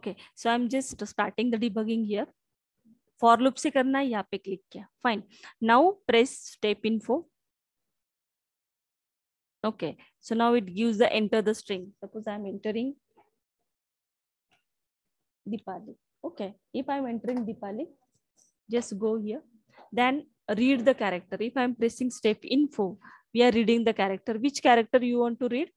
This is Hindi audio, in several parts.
okay so I am just starting the debugging here for loop से करना है यहाँ पे क्लिक किया fine now press step info okay so now it gives the enter the string suppose i'm entering dipali okay if i'm entering dipali just go here then read the character if i'm pressing step info we are reading the character which character you want to read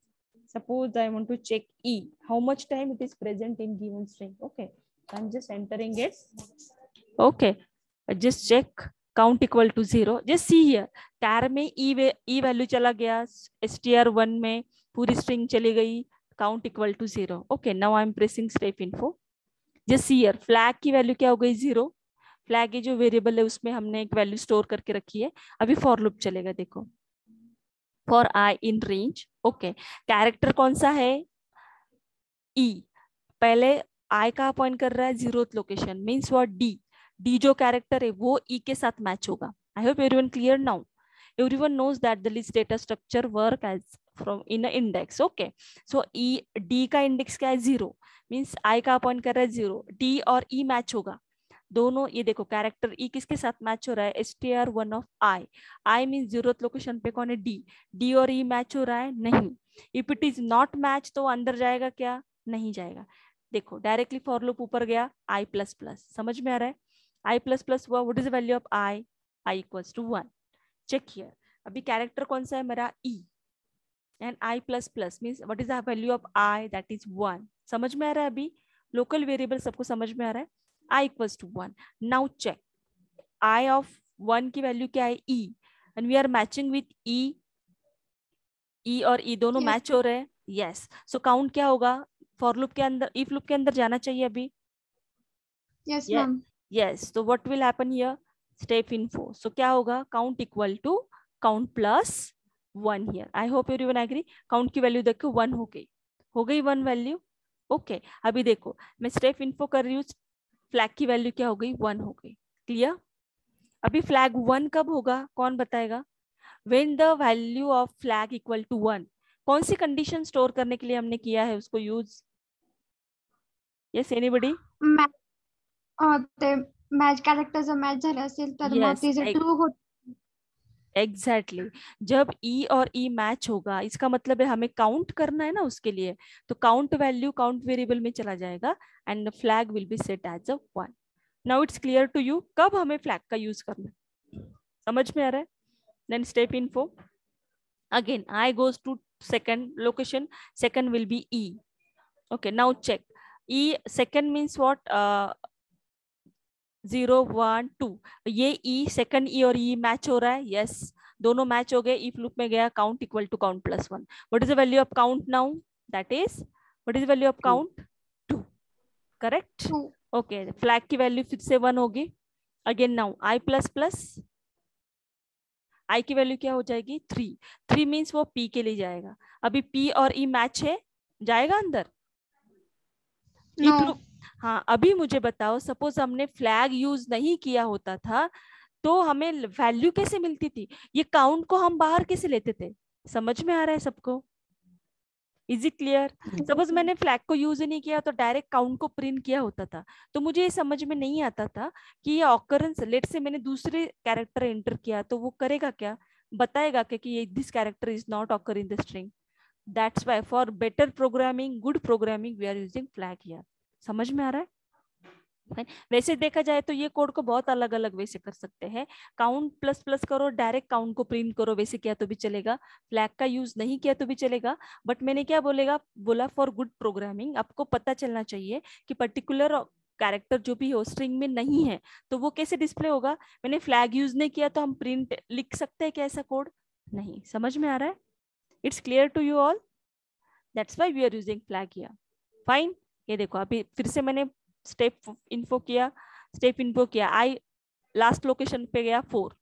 Suppose i want to check e. How much time it is present in given string? Okay. I'm just entering it. Okay. I just check zero just see here car में ई ई वैल्यू चला गया एस टी आर वन में पूरी स्ट्रिंग चली गई count equal to zero okay now I am pressing step info just see here की वैल्यू क्या हो गई ज़ीरो फ्लैग जो वेरिएबल है उसमें हमने एक वैल्यू स्टोर करके रखी है अभी फॉर लूप चलेगा देखो for i in range okay character कौन सा है? ई e. पहले आई का अपॉइंट कर रहा है zero location means what D D जो कैरेक्टर है, वो ई e के साथ मैच होगा. I hope everyone clear now everyone knows that the list data structure work as from in an index. Okay. So e d का इंडेक्स क्या है? ज़ीरो मीन्स i का अपॉइंट कर रहा है ज़ीरो d और e मैच होगा. दोनों, ये देखो कैरेक्टर ई e किसके साथ मैच हो रहा है? S T R one of i I mean zero location पे कौन है? डी डी और ई e मैच हो रहा है? नहीं. If it is not match तो अंदर जाएगा क्या? नहीं जाएगा. देखो डायरेक्टली फॉर लूप ऊपर गया आई प्लस प्लस समझ में आ रहा है? आई प्लस प्लस हुआ what is value of i i equals to one check here अभी कैरेक्टर कौन सा है? मेरा e and i plus plus means what is the value of i that is one समझ में आ रहा है अभी? लोकल वेरिएबल सबको समझ में आ रहा है? I equals to one now check i of one की वैल्यू क्या है? E and we are matching with e e और ई e दोनों मैच. हो रहे हैं? यस सो काउंट क्या होगा? फॉर लूप के अंदर इफ़ लूप के अंदर जाना चाहिए अभी? Yes, yes. yes. So what will happen here? Step info. So क्या होगा? Count equal to count plus one here. I hope everyone agree. Count की value देखो one हो गई. हो गई one value? ओके okay, अभी देखो. मैं स्टेप इन्फो कर रही हूँ. फ्लैग की वैल्यू क्या हो गई? वन हो गई. क्लियर अभी फ्लैग वन कब होगा? कौन बताएगा? When the value of flag equal to one कौन सी कंडीशन स्टोर करने के लिए हमने किया है उसको use yes anybody body match character जर मॅच झाले असेल तर मग ते जे ex- ट्रू होत एग्जैक्टली exactly. जब ई e और ई e मैच होगा, इसका मतलब है हमें काउंट करना है ना उसके लिए तो काउंट वैल्यू काउंट वेरिएबल में चला जाएगा and flag will be set as a one now it's clear to you कब हमें फ्लैग का यूज़ करना समझ में आ रहा है? Then step info again i goes to second location second will be e okay now check e second means what zero one two. ये ई सेकंड ई और ई e मैच हो रहा है? Yes yes. दोनों मैच हो गए इफ़ लूप में गया count equal to count plus one what is the value of count now that is what is value of count two correct okay flag की वैल्यू फिर से वन होगी. Again now i plus plus i की वैल्यू क्या हो जाएगी? थ्री थ्री मीन्स वो पी के लिए जाएगा. अभी पी और ई e मैच है? जाएगा अंदर? No. हाँ अभी मुझे बताओ सपोज़ हमने फ्लैग यूज़ नहीं किया होता था तो हमें वैल्यू कैसे मिलती थी? ये काउंट को हम बाहर कैसे लेते थे? समझ में आ रहा है सबको? इज़ इट क्लियर सपोज़ मैंने फ्लैग को यूज़ नहीं किया तो डायरेक्ट काउंट को प्रिंट किया होता था तो मुझे ये समझ में नहीं आता था कि ये ऑकरेंस लेट से मैंने दूसरे कैरेक्टर एंटर किया तो वो करेगा क्या? बताएगा कि ये this character is not occur in the string that's why for better programming good programming we are using flag here समझ में आ रहा है? वैसे देखा जाए तो ये कोड को बहुत अलग अलग वैसे कर सकते हैं। काउंट प्लस प्लस करो डायरेक्ट काउंट को प्रिंट करो, वैसे किया तो भी चलेगा। फ्लैग का यूज़ नहीं किया तो भी चलेगा। बट मैंने क्या बोलेगा, बोला फॉर गुड प्रोग्रामिंग आपको पता चलना चाहिए कि पर्टिकुलर कैरेक्टर जो भी हो स्ट्रिंग में नहीं है तो वो कैसे डिस्प्ले होगा? मैंने फ्लैग यूज़ नहीं किया तो हम प्रिंट लिख सकते हैं क्या ऐसा कोड नहीं. समझ में आ रहा है? It's clear to you all that's why we are using flag here fine ये देखो अभी फिर से मैंने स्टेप इन्फो किया स्टेप इन्फो किया। आई लास्ट लोकेशन पे गया फोर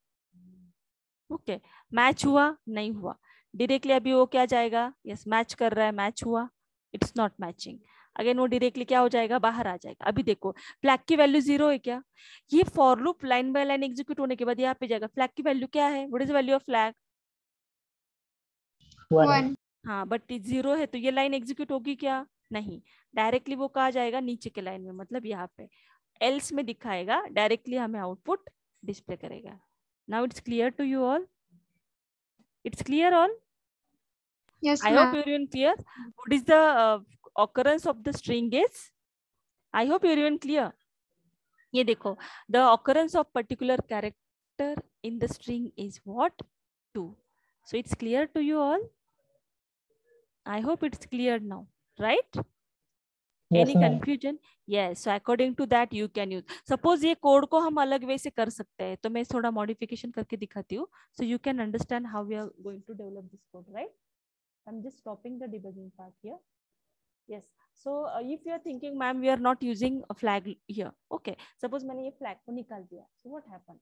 ओके मैच हुआ नहीं हुआ। डायरेक्टली अभी वो क्या जाएगा? यस yes, मैच कर रहा है मैच हुआ। इट्स नॉट मैचिंग अगेन वो डायरेक्टली क्या हो जाएगा? बाहर आ जाएगा। अभी देखो फ्लैग की वैल्यू ज़ीरो है क्या? ये for loop line by line execute होने के बाद यहाँ पे जाएगा। फ्लैग की वैल्यू क्या है? What is value of flag हाँ बट ज़ीरो है तो ये लाइन एग्जीक्यूट होगी क्या? नहीं डायरेक्टली वो कहा जाएगा नीचे के लाइन में मतलब यहाँ पे। एल्स में दिखाएगा डायरेक्टली हमें आउटपुट डिस्प्ले करेगा। Now it's clear to you all it's clear all I hope you're even clear what is the of the string is I hope you're even clear ये देखो the occurrence of particular character in the string is what two so it's clear to you all I hope it's clear now right? Yes, Any confusion? Yes. So according to that you can use. Suppose ये कोड को हम अलग वे से कर सकते हैं तो मैं थोड़ा मॉडिफिकेशन करके दिखाती हूँ. So you can understand how we are going to develop this code, right? I'm just stopping the debugging part here. Yes. So uh, if you are thinking, ma'am, we are not using a flag here. Okay. Suppose मैंने ये flag को निकाल दिया. So what happened?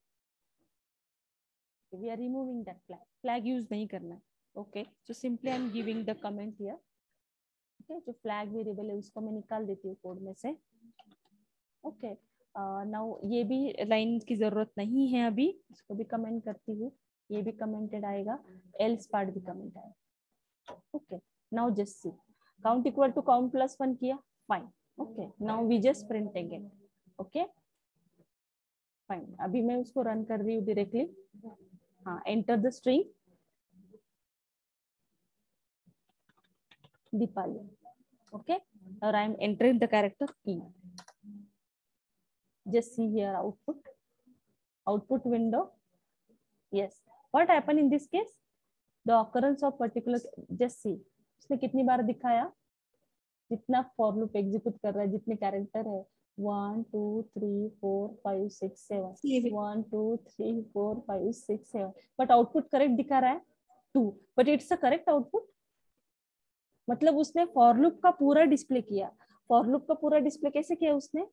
We are removing that flag. Flag use नहीं करना Okay. So simply I'm giving the comment here. ठीक है, जो फ्लैग वेरिएबल है, उसको मैं निकाल देती हूँ कोड में से। ओके नाउ ये भी लाइन की ज़रूरत नहीं है अभी, इसको भी कमेंट करती हूँ, ये भी कमेंटेड आएगा एल्स पार्ट भी कमेंट आएगा। Okay now just see count equal to count plus one किया fine okay now we just print okay fine अभी मैं उसको रन कर रही हूँ डायरेक्टली हाँ enter the string Dipali okay or I am entering the character E just see here output output window yes what happened in this case the occurrence of particular just see उसने कितनी बार दिखाया जितना फॉर लूप एग्जीक्यूट कर रहा है जितने कैरेक्टर है one two three four five six seven one two three four five six seven but output correct दिखा रहा है two but it's a correct output मतलब उसने फॉर लूप का पूरा डिस्प्ले किया। फॉर लूप का पूरा डिस्प्ले कैसे किया उसने?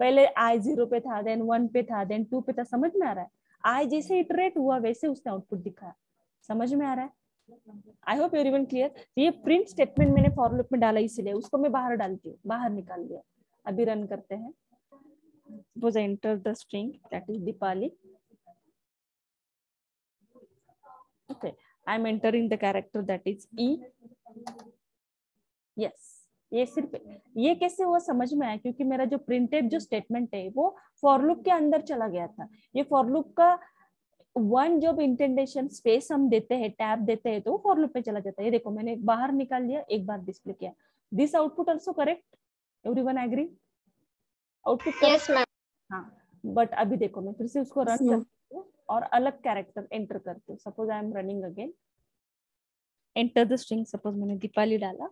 पहले आई ज़ीरो पे था देन वन पे था देन टू पे था। समझ में आ रहा है? आई जैसे इटरेट हुआ वैसे उसने आउटपुट दिखाया। समझ में आ रहा है? I hope you're even clear ये प्रिंट स्टेटमेंट मैंने फॉर लूप में डाला इसलिए। उसको मैं बाहर डालती हूँ। बाहर निकाल दिया अभी रन करते हैं। I enter the string that is Dipali. Okay, I'm entering the character that is E. Yes, ये सिर्फ़ ये कैसे हुआ समझ में आया? क्योंकि मेरा जो प्रिंटेड जो स्टेटमेंट है वो फॉरलूप के अंदर चला गया था। ये फॉरलूप का वन जब इंटेंडेशन स्पेस हम देते हैं टैब देते हैं तो फॉर लूप में चला जाता है। ये देखो मैंने बाहर निकाल दिया एक बार डिस्प्ले किया। This output also correct everyone agree output हाँ बट अभी देखो मैं फिर से उसको रन Yes, करती हूँ और अलग कैरेक्टर एंटर करती हूँ। Suppose I am running again enter the string suppose मैंने दीपाली डाला।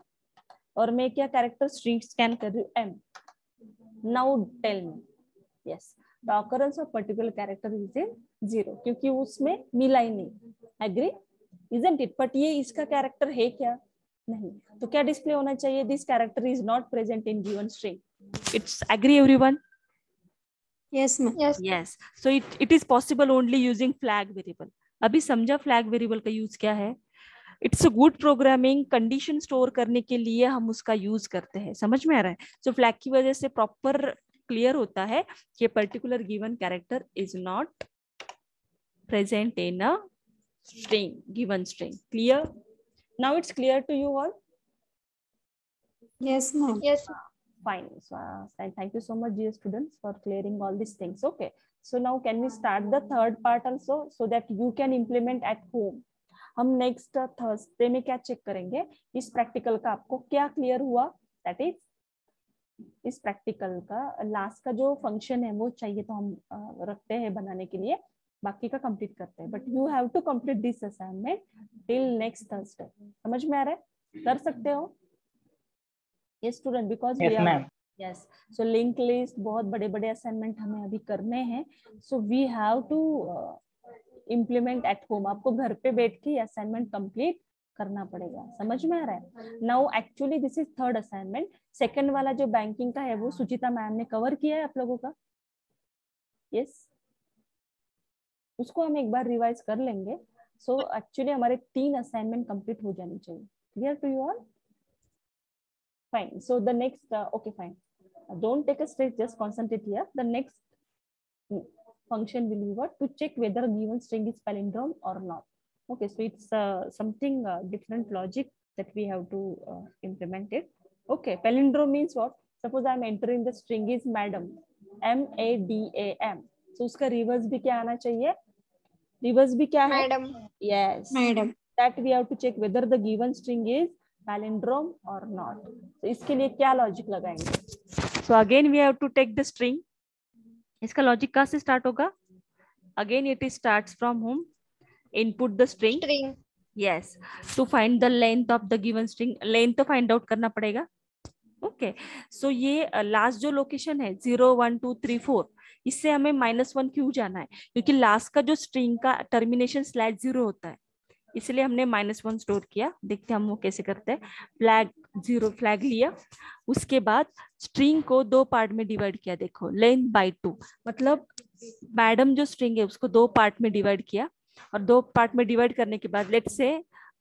और मैं क्या कैरेक्टर स्ट्रिंग स्कैन कर रही हूँ? Am now tell me yes the occurrence of particular character is in zero क्योंकि उसमें मिला ही नहीं। एग्री इजंट इट बट ये इसका कैरेक्टर है क्या? नहीं। तो क्या डिस्प्ले होना चाहिए? This character is not present in given string it's agree everyone Yes, ma'am. Yes. yes. So it, it is possible only using flag variable. अभी समझा फ्लैग variable का यूज़ क्या है? It's a good programming condition store करने के लिए हम उसका यूज़ करते हैं। समझ में आ रहा है? सो so, फ्लैग की वजह से प्रॉपर क्लियर होता है कि particular given character is not present in a string given string clear now it's clear to you all yes yes fine thank you so much dear students for clearing all this things okay so now can we start the third part also so that you can implement at home? हम नेक्स्ट थर्सडे में क्या चेक करेंगे? इस प्रैक्टिकल का आपको क्या क्लियर हुआ? दैट इज़ इस प्रैक्टिकल का लास्ट का जो फ़ंक्शन है वो चाहिए तो हम रखते हैं बनाने के लिए। बाकी का कंप्लीट करते हैं। But you have to complete this assignment till next Thursday समझ में आ रहा है? कर सकते हो? ये student because Yes, ma'am. Yes so link list बहुत बड़े बड़े असाइनमेंट हमें अभी करने हैं। So we have to implement at home आपको घर पे बैठ के असाइनमेंट कंप्लीट करना पड़ेगा। समझ में आ रहा है? Now actually this is third assignment second वाला जो बैंकिंग का है वो सुचिता मैम ने कवर किया है आप लोगों का? Yes yes? उसको हम एक बार रिवाइज कर लेंगे। सो so, एक्चुअली हमारे तीन असाइनमेंट कंप्लीट हो जानी चाहिए। Clear to you all fine. So the next uh, okay fine. Uh, don't take a stress. Just concentrate here. The next mm, function will be what to check whether a given string is palindrome or not okay so it's uh, something uh, different logic that we have to uh, implement it. Okay, palindrome means what? Suppose I'm entering the string is madam, M A D A M. So उसका reverse भी क्या आना चाहिए? Reverse भी क्या है? Madam Yes. Madam That we have to check whether the given string is palindrome or not. So इसके लिए क्या logic लगाएँगे? So again we have to take the string. इसका लॉजिक कहा से स्टार्ट होगा? Again it is start from home input the string yes to find the length of the given string length तो फाइंड आउट करना पड़ेगा. Okay okay. सो so, ये uh, लास्ट जो लोकेशन है zero one two three four इससे हमें माइनस वन क्यू जाना है? क्योंकि लास्ट का जो स्ट्रिंग का टर्मिनेशन स्लैश ज़ीरो होता है. इसलिए हमने माइनस वन स्टोर किया। देखते हैं हम वो कैसे करते हैं। फ्लैग ज़ीरो फ्लैग लिया। उसके बाद स्ट्रिंग को दो पार्ट में डिवाइड किया देखो लेंथ बाय टू मतलब मैडम जो स्ट्रिंग है उसको दो पार्ट में डिवाइड किया। और दो पार्ट में डिवाइड करने के बाद लेट से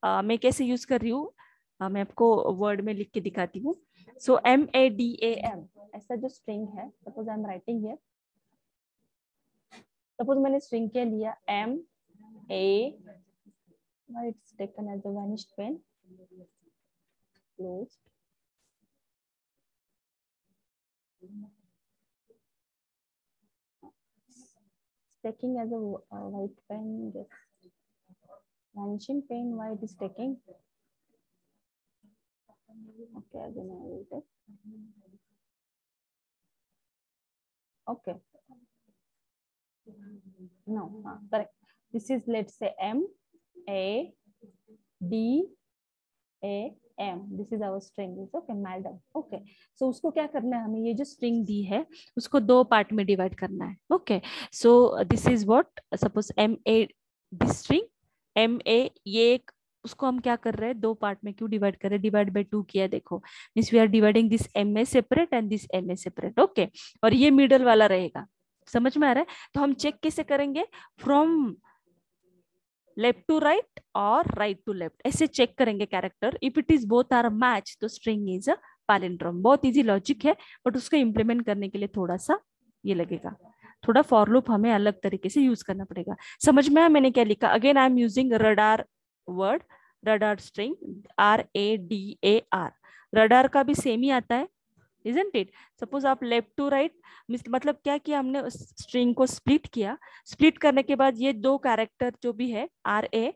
आ, मैं कैसे यूज़ कर रही हूँ? मैं आपको वर्ड में लिख के दिखाती हूँ। So M A D A M ऐसा जो स्ट्रिंग है suppose I am writing here suppose मैंने स्ट्रिंग क्या लिया? M A Now it's taken as a vanished pen? Closed. It's taking as a uh, white pen, just vanishing pen. Why it is taking. Okay, again I will take. Okay. No, uh, correct. This is let's say M a d a, m. This is our string. Is okay madam okay. So, उसको क्या करना है? हमें ये जो string दी है, उसको दो पार्ट में डिवाइड करना है. Okay. So, this is what, suppose m a, this string, m a, ये एक, उसको हम क्या कर रहे हैं? दो पार्ट में क्यों डिवाइड कर रहे हैं? डिवाइड बाय टू किया देखो. Means we are dividing this M A separate and this M A separate okay और ये मिडल वाला रहेगा. समझ में आ रहा है? तो हम चेक कैसे करेंगे? फ्रॉम लेफ़्ट टू राइट और राइट टू लेफ़्ट ऐसे चेक करेंगे character if it is both are match तो स्ट्रिंग इज़ अ पैलिंड्रोम बहुत इजी लॉजिक है बट उसको इम्प्लीमेंट करने के लिए थोड़ा सा ये लगेगा। थोड़ा फॉर लूप हमें अलग तरीके से यूज़ करना पड़ेगा। समझ में आया मैंने क्या लिखा? Again I am using radar word radar string R A D A R radar का भी सेम ही आता है। Isn't it? सपोज़ आप लेफ़्ट टू राइट मतलब क्या किया हमने स्ट्रिंग को स्प्लिट किया? स्प्लिट करने के बाद ये दो कैरेक्टर जो भी है R A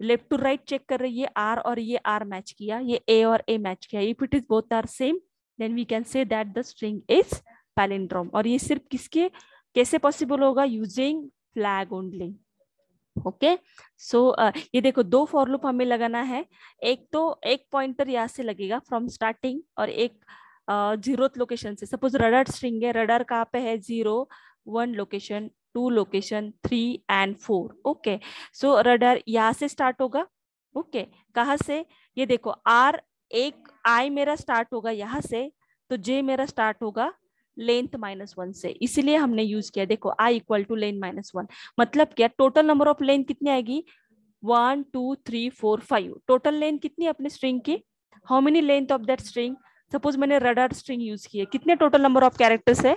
left to right check कर रही है आर और ये आर मैच किया, ये ए और ए मैच किया। If it is both are same then we can say that the string is palindrome और ये सिर्फ़ किसके, कैसे पॉसिबल होगा? Using flag only okay so ये देखो, दो फॉर लूप हमें लगाना है। एक तो एक पॉइंटर यहाँ से लगेगा फ्रॉम स्टार्टिंग और एक ज़ीरो लोकेशन से। सपोज़ रडार स्ट्रिंग है रडार कहाँ पे है? Zero one location two location three and four okay so radar यहाँ से स्टार्ट होगा। Okay okay. कहाँ से? ये देखो आर एक आई मेरा स्टार्ट होगा यहाँ से तो जे मेरा स्टार्ट होगा लेंथ माइनस वन से। इसीलिए हमने यूज़ किया। देखो I equal to length minus one मतलब क्या? टोटल नंबर ऑफ़ लेंथ कितनी आएगी? One two three four five total length कितनी अपने स्ट्रिंग की? How many length of that string suppose मैंने रडार स्ट्रिंग यूज़ की है। कितने टोटल नंबर ऑफ़ कैरेक्टर्स है?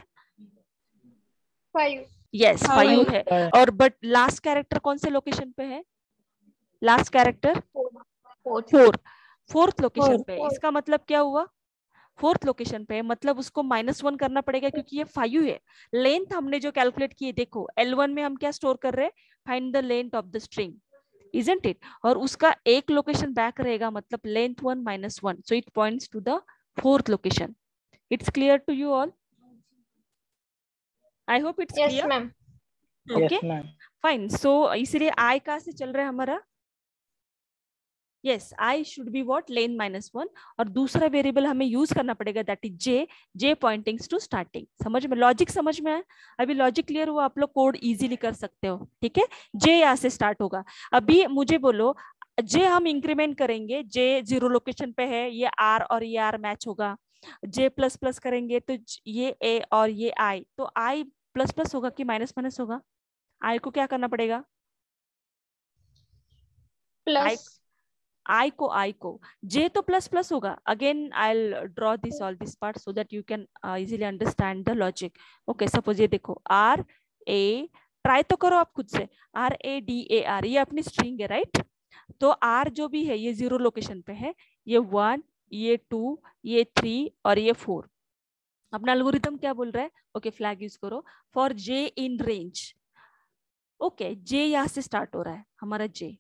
फाइव यस फाइव है। और बट लास्ट कैरेक्टर कौन से लोकेशन पे है? Last character four fourth location पे। इसका मतलब क्या हुआ? फोर्थ लोकेशन पे मतलब उसको माइनस वन करना पड़ेगा क्योंकि ये फाइव है। लेंथ हमने जो कैलकुलेट की है देखो एल वन में हम क्या स्टोर कर रहे हैं? Find the length of the string isn't it और उसका एक लोकेशन बैक रहेगा मतलब length one minus one so it points to the fourth location it's clear to you all I hope it's yes clear ma'am okay fine so इसलिए आई कहाँ से चल रहा है हमारा? Yes I should be what len minus one और दूसरा वेरिएबल हमें यूज़ करना पड़ेगा that is J J pointings to starting समझ में? लॉजिक समझ में आया? अभी लॉजिक क्लियर हुआ? आप लोग कोड इजीली कर सकते हो ठीक है? जे यहाँ से स्टार्ट होगा। अभी मुझे बोलो जे हम इंक्रीमेंट करेंगे। जे ज़ीरो लोकेशन पे है। ये आर और ये आर मैच होगा। जे प्लस प्लस करेंगे तो ये ए और ये आई तो आई प्लस प्लस होगा कि माइनस माइनस होगा? आई को क्या करना पड़ेगा? प्लस आई को आई को। जे तो प्लस प्लस होगा। Again I draw this all this part so that you can easily understand the logic okay suppose ये देखो। आर ए ट्राई तो करो आप खुद से। R A D A R ये अपनी स्ट्रिंग है राइट तो आर जो भी है ये ज़ीरो लोकेशन पे है ये वन ये टू ये थ्री और ये फोर अपना एल्गोरिथम क्या बोल रहा है? ओके फ्लैग यूज़ करो. For J in range okay J यहाँ से स्टार्ट हो रहा है हमारा जे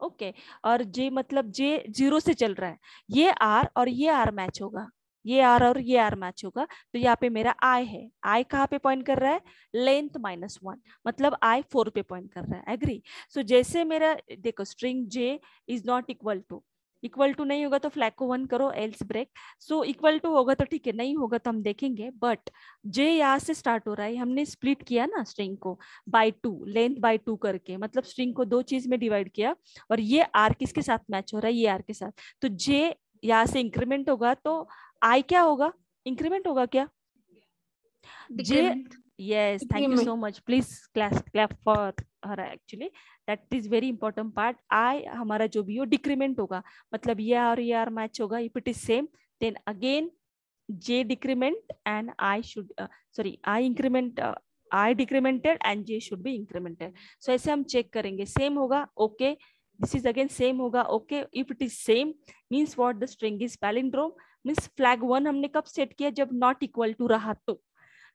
ओके okay, और जे मतलब जे ज़ीरो से चल रहा है. ये आर और ये आर मैच होगा. ये आर और ये आर मैच होगा तो यहाँ पे मेरा आई है। आई कहाँ पे पॉइंट कर रहा है? लेंथ माइनस वन मतलब आई फोर पे पॉइंट कर रहा है एग्री सो so, जैसे मेरा देखो string J is not equal to equal to नहीं होगा तो फ्लैग को वन करो else break so equal to होगा तो ठीक है नहीं होगा तो हम देखेंगे बट जे यहाँ से स्टार्ट हो रहा है हमने स्प्लिट किया ना स्ट्रिंग को by two length by two करके मतलब स्ट्रिंग को दो चीज़ में डिवाइड किया और ये आर किसके साथ मैच हो रहा है? ये आर के साथ। तो जे यहाँ से इंक्रीमेंट होगा तो आई क्या होगा? इंक्रीमेंट होगा क्या? J yes thank you so much please class clap for her actually that is very important part I हमारा जो भी हो डिक्रीमेंट होगा। मतलब ये और ये आर मैच होगा if it is same then again J decrement and I should sorry I increment I decremented and J should be incremented so ऐसे हम चेक करेंगे। सेम होगा okay. This is again same होगा okay if it is same means what the string is palindrome means flag one हमने कब सेट किया? जब नॉट इक्वल टू रहा तो।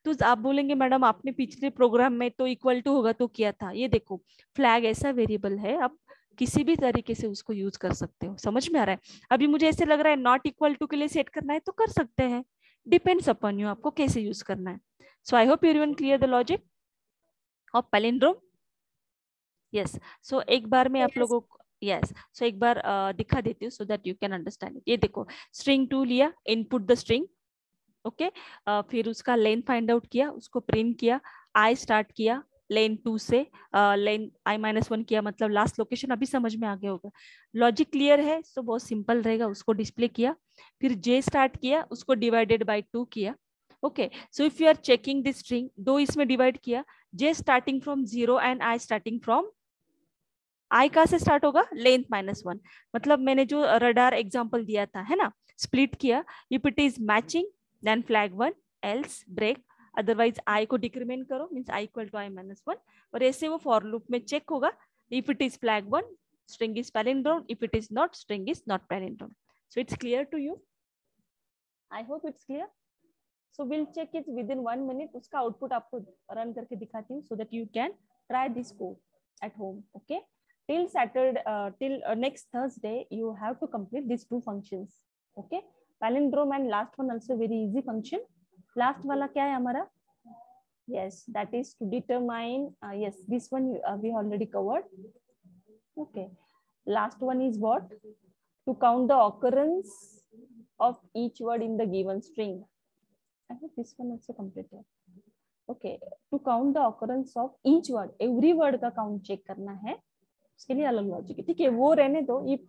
तो आप बोलेंगे, मैडम, आपने पिछले प्रोग्राम में तो इक्वल टू होगा तो किया था। ये देखो फ्लैग ऐसा वेरिएबल है, आप किसी भी तरीके से उसको यूज़ कर सकते हो। समझ में आ रहा है? अभी मुझे ऐसे लग रहा है नॉट इक्वल टू के लिए सेट करना है तो कर सकते हैं। डिपेंड्स अपॉन यू आपको कैसे यूज़ करना है। So I hope you clear the logic of palindrome yes so एक बार में आप लोगों को यस yes. सो so एक बार दिखा देती हूँ so that you can understand ये देखो स्ट्रिंग टू लिया इनपुट द स्ट्रिंग ओके फिर उसका लेन फाइंड आउट किया उसको प्रिंट किया आई स्टार्ट किया लेन टू से लेन आई माइनस वन किया मतलब लास्ट लोकेशन अभी समझ में आ गया होगा। लॉजिक क्लियर है तो बहुत सिंपल रहेगा उसको डिस्प्ले किया फिर जे स्टार्ट किया उसको डिवाइडेड बाई टू किया okay so if you are checking this string दो इसमें डिवाइड किया J starting from zero and I starting from I कहा से स्टार्ट होगा? लेंथ माइनस वन मतलब मैंने जो रडार एग्ज़ाम्पल दिया था, है ना? स्प्लिट किया। If it is matching then flag one else break otherwise I को डिक्रीमेंट करो mean I equal to I minus one और ऐसे वो फॉर लुप में चेक होगा। If it is flag one string is palindrome if it is not string is not palindrome so it's clear to you I hope it's clear so will check is within one minute उसका आउटपुट आपको रन करके दिखाती हूँ so that you can try this code at home okay till saturday uh, till uh, next thursday you have to complete these two functions okay palindrome and last one also very easy function last wala kya hai hamara yes that is to determine uh, yes this one uh, we already covered okay last one is what to count the occurrence of each word in the given string i think this one also completed okay to count the occurrence of each word every word का count check करना है उसके लिए अलग लॉजिक है। ठीक है, वो रहने दो। If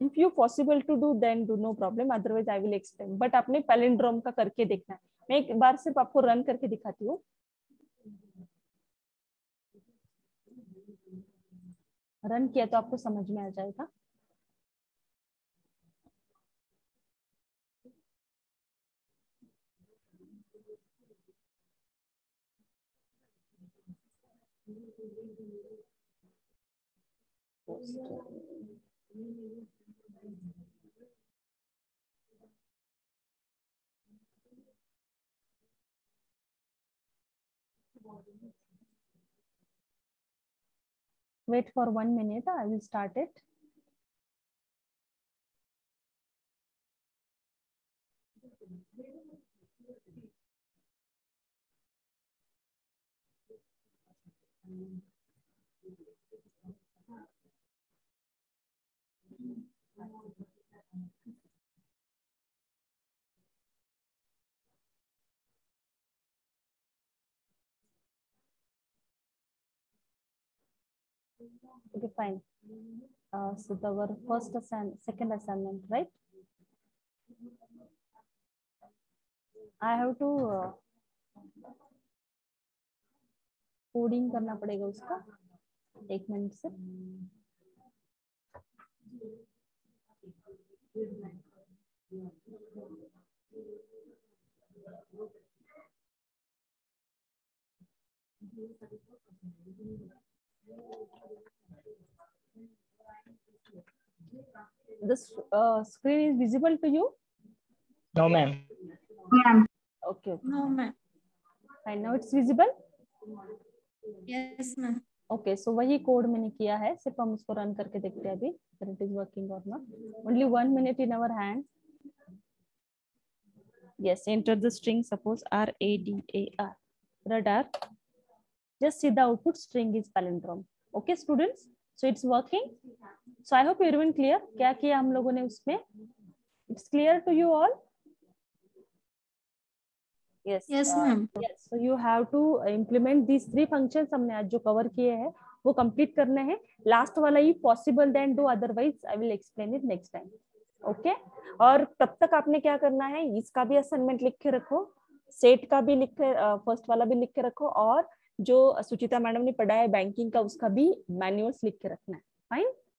if you possible to do then do no problem otherwise I will explain but आपने पैलेंड्रोम का करके देखना है। मैं एक बार सिर्फ़ आपको रन करके दिखाती हूँ। रन किया तो आपको समझ में आ जाएगा। Wait for one minute i will start it okay fine uh, so the our first assign second assignment right i have to uh, coding करना पड़ेगा उसका एक मिनट से the uh, screen is visible to you? No ma'am. Ma'am. Okay no ma'am. Fine now it's visible? Yes ma'am. Okay so वही कोड मैंने किया है सिर्फ़ हम उसको रन करके देखते हैं अभी इट इज़ वर्किंग और ना only one minute in our hand yes enter the string suppose R A D A R radar just see the output string is palindrome okay students so it's working so i hope everyone clear. क्या किया हम लोगों ने उसमें? It's clear to you all? Yes. Yes, uh, ma'am. yes. So you have to implement these three functions हमने आज जो कवर किए हैं वो कंप्लीट करने हैं। लास्ट वाला ही possible then do otherwise I will explain it next time okay और तब तक आपने क्या करना है? इसका भी असाइनमेंट लिख के रखो। सेट का भी लिख के फ़र्स्ट वाला भी लिख के रखो। और जो सुचिता मैडम ने पढ़ा है बैंकिंग का उसका भी मैनुअल्स लिख के रखना है। फाइन